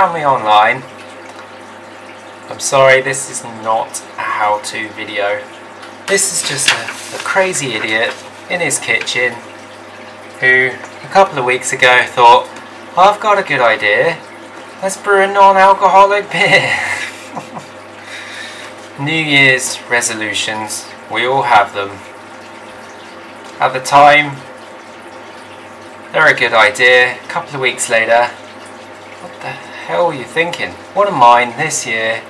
found me online, I'm sorry, this is not a how-to video. This is just a, a crazy idiot in his kitchen who a couple of weeks ago thought, I've got a good idea. Let's brew a non-alcoholic beer. New Year's resolutions, we all have them. At the time, they're a good idea. A couple of weeks later, what the hell are you thinking? One of mine this year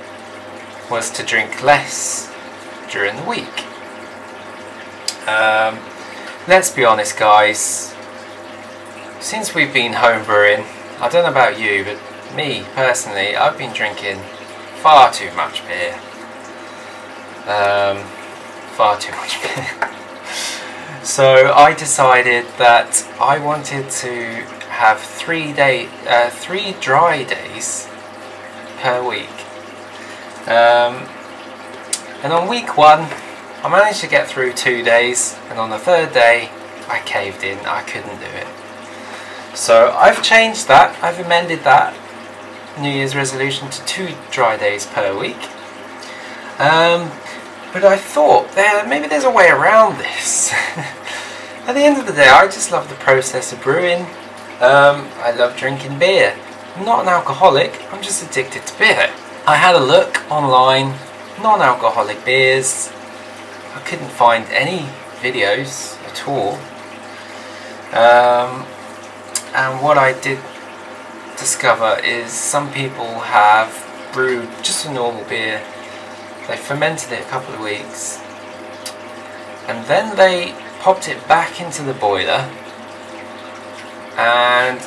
was to drink less during the week. Um, let's be honest guys, since we've been homebrewing, I don't know about you, but me personally, I've been drinking far too much beer. Um, far too much beer. so I decided that I wanted to have three day, uh, three dry days per week. Um, and on week one, I managed to get through two days, and on the third day, I caved in. I couldn't do it. So I've changed that. I've amended that New Year's resolution to two dry days per week. Um, but I thought there maybe there's a way around this. At the end of the day, I just love the process of brewing. Um, I love drinking beer. I'm not an alcoholic. I'm just addicted to beer. I had a look online, non-alcoholic beers, I couldn't find any videos at all. Um, and what I did discover is some people have brewed just a normal beer, they fermented it a couple of weeks, and then they popped it back into the boiler and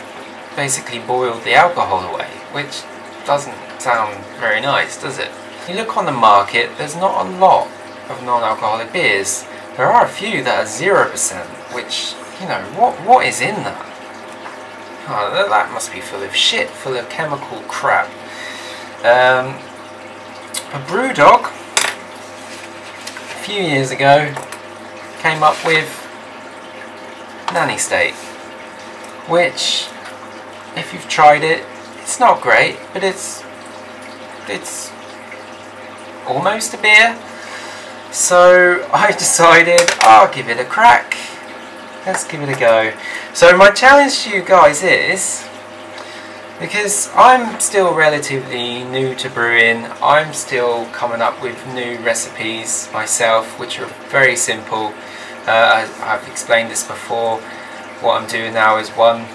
basically boiled the alcohol away, which doesn't sound very nice, does it? You look on the market, there's not a lot of non-alcoholic beers. There are a few that are 0%, which, you know, what what is in that? Oh, that must be full of shit, full of chemical crap. Um, a Brewdog, a few years ago, came up with Nanny State, which, if you've tried it, it's not great, but it's it's almost a beer. So I decided I'll give it a crack. Let's give it a go. So my challenge to you guys is, because I'm still relatively new to brewing, I'm still coming up with new recipes myself, which are very simple. Uh, I've explained this before. What I'm doing now is one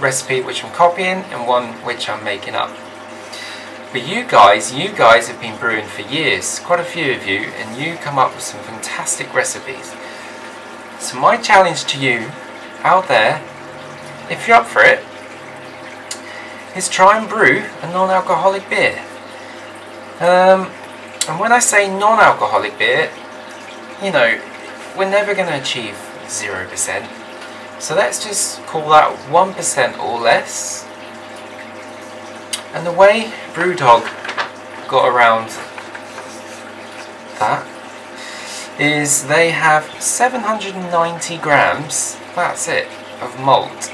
recipe which I'm copying and one which I'm making up. But you guys, you guys have been brewing for years, quite a few of you, and you come up with some fantastic recipes. So my challenge to you out there, if you're up for it, is try and brew a non-alcoholic beer. Um, and when I say non-alcoholic beer, you know, we're never going to achieve 0%. So let's just call that 1% or less and the way Brewdog got around that is they have 790 grams, that's it, of malt.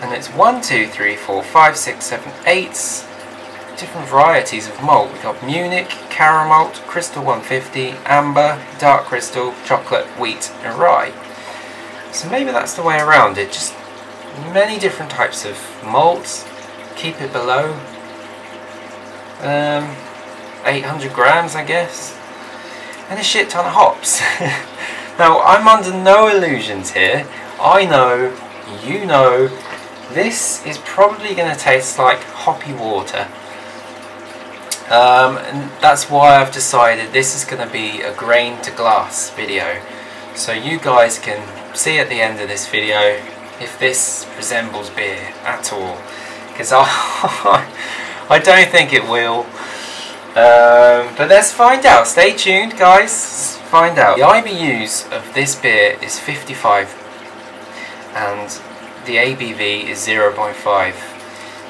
And it's 1, 2, 3, 4, 5, 6, 7, 8 different varieties of malt. We've got Munich, Caramalt, Crystal 150, Amber, Dark Crystal, Chocolate, Wheat and Rye. So maybe that's the way around it, just many different types of malts, keep it below um, 800 grams I guess. And a shit ton of hops. Now I'm under no illusions here. I know you know this is probably going to taste like hoppy water. Um, and that's why I've decided this is going to be a grain to glass video. So you guys can see at the end of this video if this resembles beer at all because I, I don't think it will. Um, but let's find out. Stay tuned, guys. Find out. The IBUs of this beer is 55, and the ABV is 0 0.5.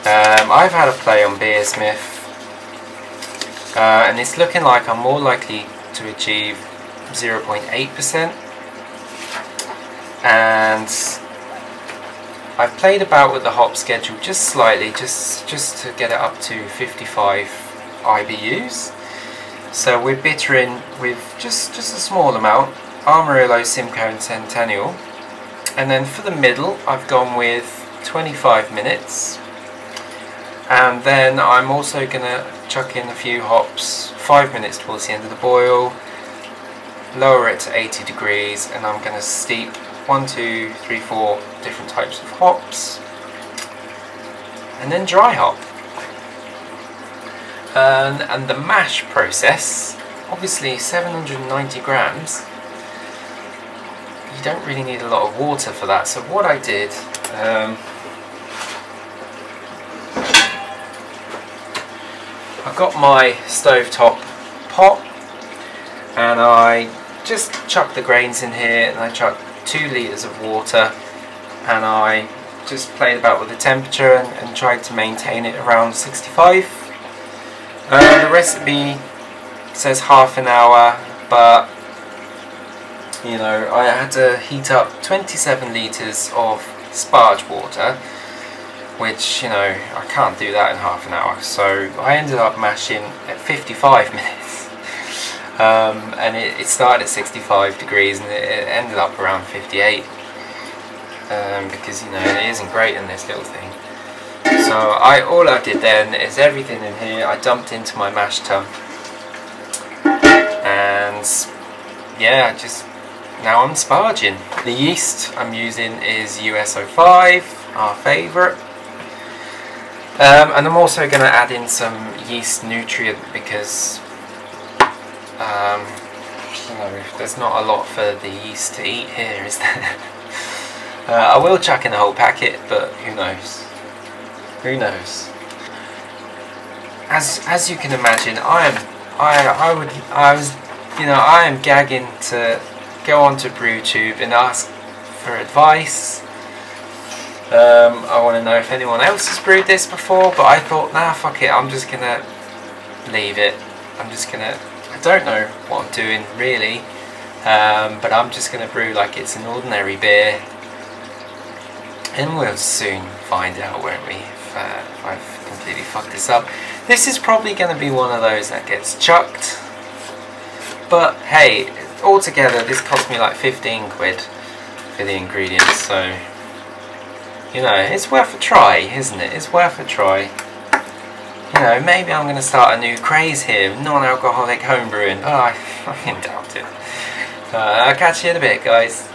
Um, I've had a play on Beersmith, uh, and it's looking like I'm more likely to achieve 0.8%, and I've played about with the hop schedule just slightly, just, just to get it up to 55 IBUs. So we're bittering with just, just a small amount, Amarillo, Simcoe and Centennial. And then for the middle, I've gone with 25 minutes. And then I'm also to chuck in a few hops, 5 minutes towards the end of the boil, lower it to 80 degrees, and I'm to steep one, two, three, four different types of hops, and then dry hop. And, and the mash process, obviously 790 grams, you don't really need a lot of water for that. So what I did, um, I got my stovetop pot and I just chuck the grains in here and I chucked two litres of water and I just played about with the temperature and, and tried to maintain it around 65. Uh, the recipe says half an hour but you know I had to heat up 27 litres of sparge water which you know I can't do that in half an hour so I ended up mashing at 55 minutes um, and it, it, started at 65 degrees and it, it ended up around 58 um, because you know it isn't great in this little thing. So I all I did then is everything in here I dumped into my mash tub. And yeah just now I'm sparging. The yeast I'm using is US-05 our favourite um, and I'm also going to add in some yeast nutrient because um, know, there's not a lot for the yeast to eat here, is there? uh, I will chuck in the whole packet, but who knows? Who knows? As as you can imagine, I am I I would I was you know I am gagging to go onto BrewTube and ask for advice. Um, I want to know if anyone else has brewed this before, but I thought, nah, fuck it, I'm just gonna leave it. I'm just gonna I don't know what I'm doing really, um, but I'm just going to brew like it's an ordinary beer, and we'll soon find out, won't we, if, uh, if I've completely fucked this up. This is probably going to be one of those that gets chucked, but hey, altogether this cost me like 15 quid for the ingredients, so you know, it's worth a try, isn't it? It's worth a try you know, maybe I'm going to start a new craze here, non-alcoholic homebrewing. Oh, I fucking doubt it. Uh, I'll catch you in a bit, guys.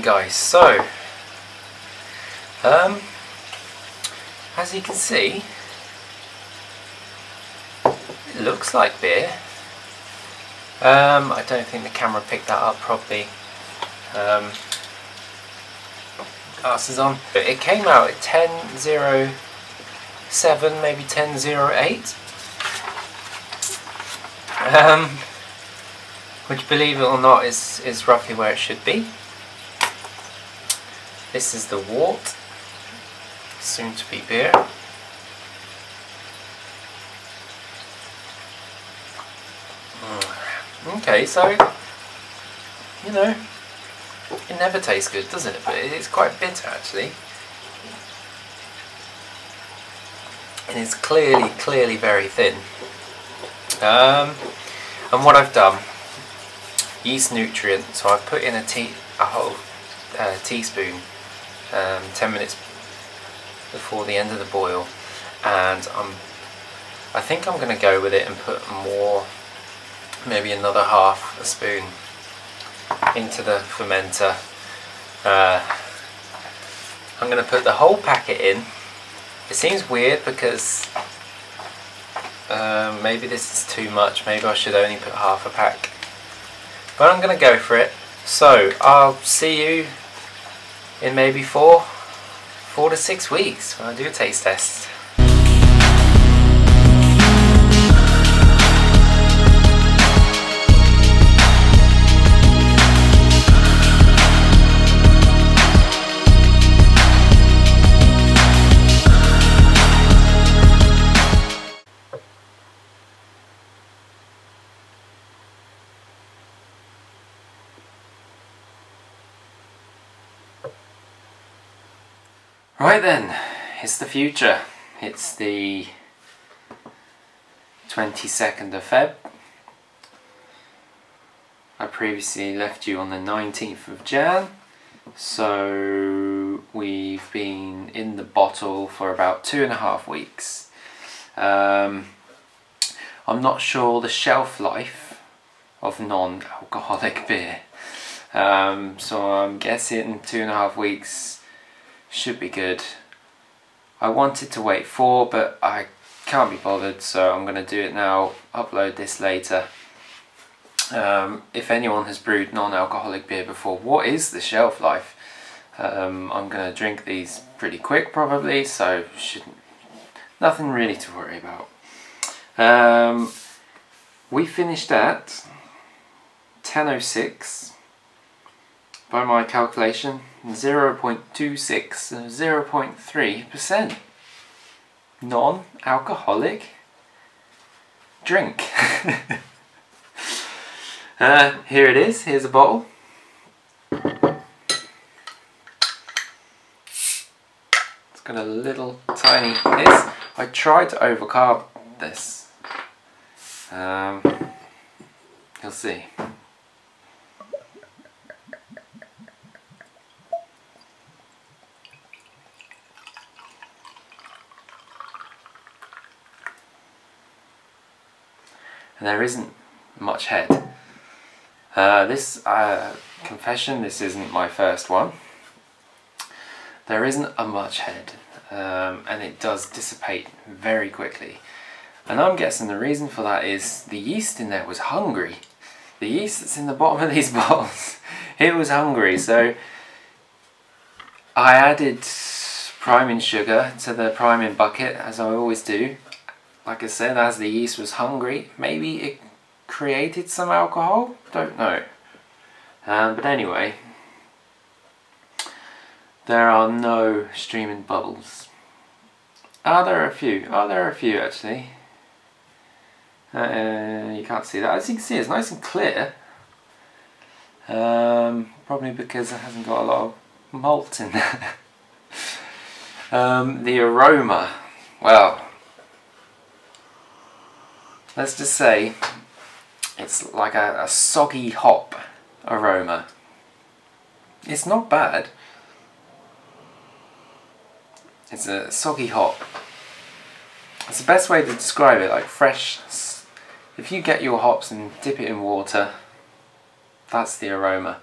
Then guys, so um, as you can see it looks like beer. Um, I don't think the camera picked that up properly. Um, glasses on. It came out at 10.07 maybe 10.08 um, which believe it or not is, is roughly where it should be this is the wort soon to be beer. Mm. Okay, so, you know, it never tastes good, does it? But it's quite bitter actually. And it's clearly, clearly very thin. Um, and what I've done, yeast nutrient, so I've put in a tea, a whole uh, teaspoon, um, 10 minutes before the end of the boil and I'm I think I'm going to go with it and put more maybe another half a spoon into the fermenter. Uh, I'm going to put the whole packet in. It seems weird because uh, maybe this is too much maybe I should only put half a pack but I'm going to go for it. So I'll see you in maybe four four to six weeks when I do a taste test. Right then, it's the future. It's the 22nd of Feb. I previously left you on the 19th of Jan. So we've been in the bottle for about two and a half weeks. Um, I'm not sure the shelf life of non-alcoholic beer. Um, so I'm guessing two and a half weeks should be good. I wanted to wait four, but I can't be bothered, so I'm going to do it now, upload this later. Um, if anyone has brewed non-alcoholic beer before, what is the shelf life? Um, I'm going to drink these pretty quick probably, so shouldn't nothing really to worry about. Um, we finished at 10.06 by my calculation 0.26 0.3% non-alcoholic drink. Uh, here it is. Here's a bottle. It's got a little tiny hiss. I tried to overcarb this. Um, you'll see there isn't much head. Uh, this uh, confession, this isn't my first one. There isn't a much head um, and it does dissipate very quickly. And I'm guessing the reason for that is the yeast in there was hungry. The yeast that's in the bottom of these bottles, it was hungry. So I added priming sugar to the priming bucket as I always do like I said, as the yeast was hungry, maybe it created some alcohol? Don't know. Um, but anyway, there are no streaming bubbles. Are there a few? Are there a few actually? Uh, you can't see that. As you can see, it's nice and clear. Um, probably because it hasn't got a lot of malt in there. um, the aroma, well, let's just say it's like a, a soggy hop aroma. It's not bad. It's a soggy hop. It's the best way to describe it, like fresh. If you get your hops and dip it in water, that's the aroma.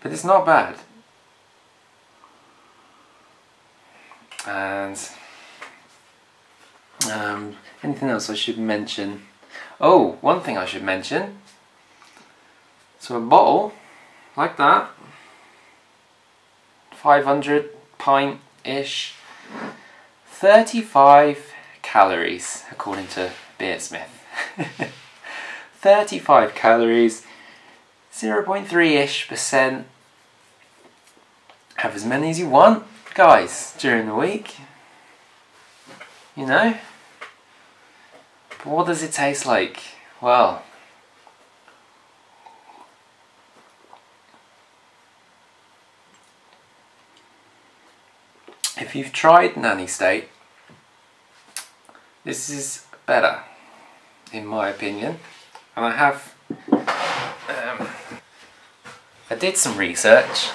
But it's not bad. And um, anything else I should mention? Oh, one thing I should mention. So a bottle like that, 500 pint-ish, 35 calories according to Beersmith. 35 calories, 0.3-ish percent. Have as many as you want, guys, during the week. You know? What does it taste like? Well, if you've tried Nanny State, this is better, in my opinion. And I have, um, I did some research.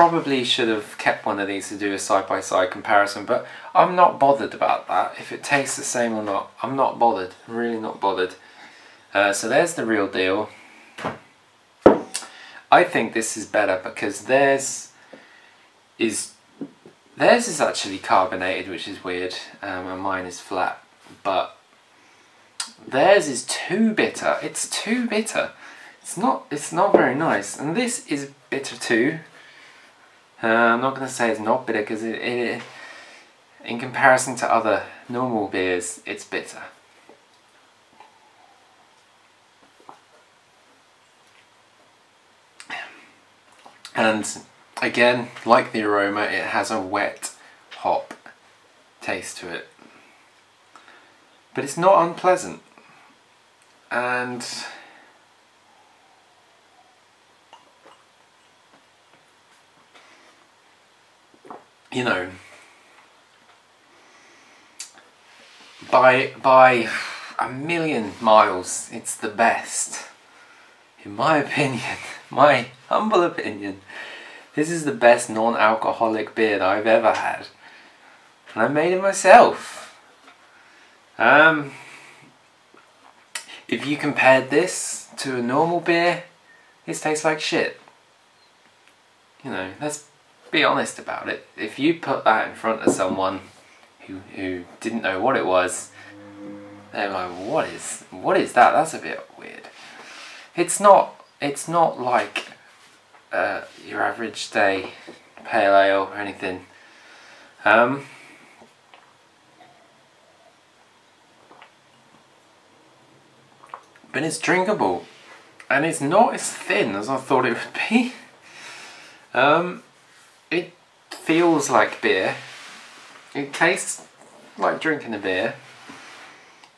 Probably should have kept one of these to do a side-by-side -side comparison, but I'm not bothered about that. If it tastes the same or not, I'm not bothered. I'm really not bothered. Uh, so there's the real deal. I think this is better because theirs is Theirs is actually carbonated, which is weird, um, and mine is flat. But theirs is too bitter. It's too bitter. It's not. It's not very nice. And this is bitter too. Uh, I'm not going to say it's not bitter because it, it, in comparison to other normal beers, it's bitter. And Again, like the aroma, it has a wet hop taste to it. But it's not unpleasant. And you know, by by a million miles, it's the best. In my opinion, my humble opinion, this is the best non-alcoholic beer that I've ever had. And I made it myself. Um, if you compared this to a normal beer, this tastes like shit. You know, let's be honest about it. If you put that in front of someone who, who didn't know what it was, they're like, what is, what is that? That's a bit weird. It's not, it's not like uh, your average day pale ale or anything. Um, but it's drinkable and it's not as thin as I thought it would be. Um, it feels like beer. It tastes like drinking a beer.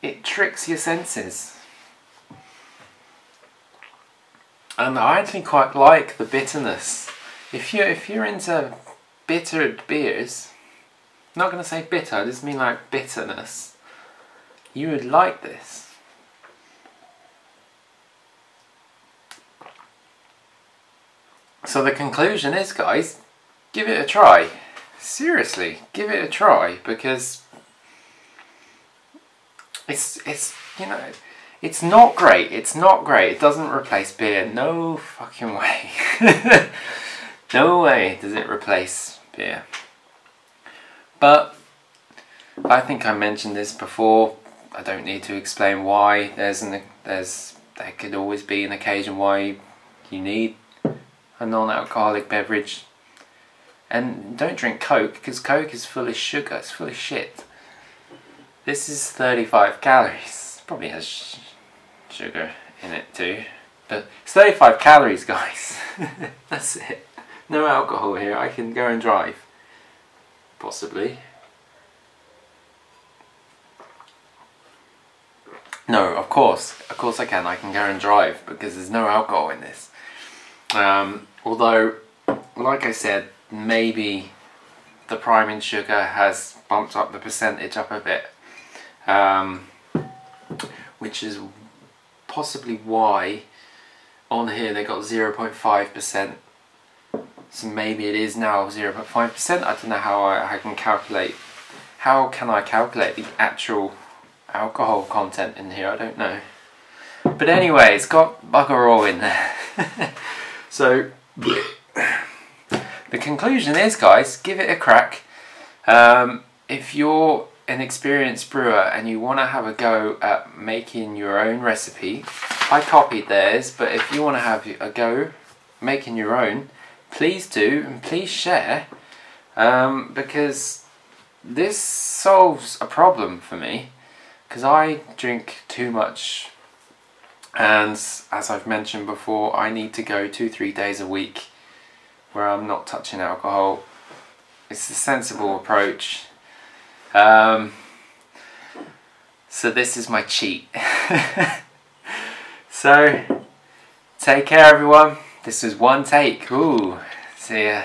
It tricks your senses. and I actually quite like the bitterness. If you if you're into bittered beers, I'm not going to say bitter. I just mean like bitterness. You would like this. So the conclusion is, guys, give it a try. Seriously, give it a try because it's it's you know it's not great. It's not great. It doesn't replace beer. No fucking way. no way does it replace beer. But I think I mentioned this before. I don't need to explain why. There's an there's there could always be an occasion why you need a non-alcoholic beverage. And don't drink Coke because Coke is full of sugar. It's full of shit. This is 35 calories. Probably has sugar in it too. But it's 35 calories guys. That's it. No alcohol here. I can go and drive. Possibly. No, of course. Of course I can. I can go and drive because there's no alcohol in this. Um, although, like I said, maybe the priming sugar has bumped up the percentage up a bit. Um, which is possibly why on here they got 0.5% so maybe it is now 0.5% I don't know how I, I can calculate how can I calculate the actual alcohol content in here? I don't know. But anyway it's got bugger all in there. So the conclusion is, guys, give it a crack. Um, if you're an experienced brewer and you want to have a go at making your own recipe, I copied theirs, but if you want to have a go making your own, please do and please share um, because this solves a problem for me because I drink too much and as I've mentioned before I need to go two three days a week where I'm not touching alcohol. It's a sensible approach. Um, so this is my cheat. So take care everyone. This is one take. Ooh see ya